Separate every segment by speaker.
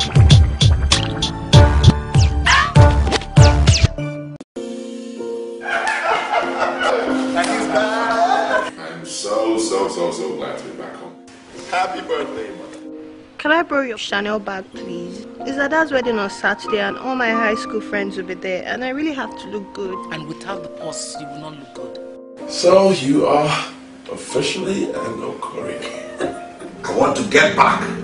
Speaker 1: I'm so, so, so, so glad to be back home.
Speaker 2: Happy birthday.
Speaker 3: Can I borrow your Chanel bag, please? It's at dad's wedding on Saturday and all my high school friends will be there and I really have to look good.
Speaker 4: And without the purse, you will not look good.
Speaker 1: So you are officially an Okori.
Speaker 5: I want to get back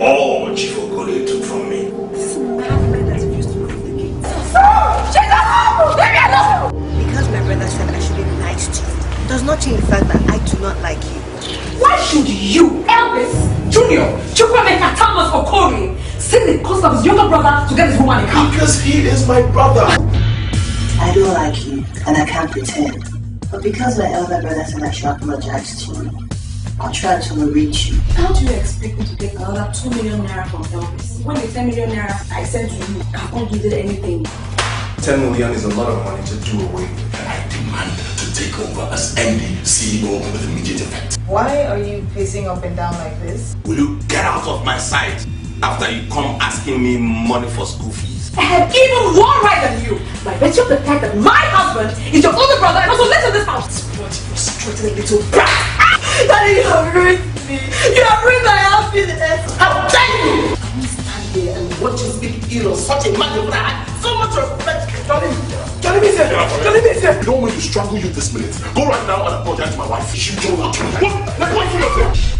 Speaker 5: all Chief Okori took from me.
Speaker 6: This is madman that used to move the gate. Shut up! Leave me alone!
Speaker 3: Because my brother said I should be nice to you does not change the fact that I do not like you.
Speaker 6: Why should you, Elvis, Junior, Chukwuemeka Thomas Okori, send the cost of his younger brother to get his woman a car?
Speaker 1: Because he is my brother.
Speaker 7: I don't like you, and I can't pretend. But because my elder brother said I should apologize to you, I'll try to reach you.
Speaker 6: How do you expect me to get another 2 million naira from Elvis? When the 10 million naira I sent to you, I can't give you anything.
Speaker 1: 10 million is a lot of money to do away with.
Speaker 5: And I demand to take over as MD, CEO with immediate effect.
Speaker 8: Why are you pacing up and down like this?
Speaker 5: Will you get out of my sight after you come asking me money for school fees?
Speaker 6: I have even more right than you by virtue of the fact that my husband is your older brother and also lives in this house. Bloody frustrated little brat! Daddy, you have ruined me. You have ruined my happiness. How dare you! I won't stand here and watch you speak ill of such a man who had so much respect.
Speaker 1: Johnny, Johnny Missy, Johnny Missy. You don't want me to strangle you this minute. Go right now and apologize to my wife. She don't want to. What? Let me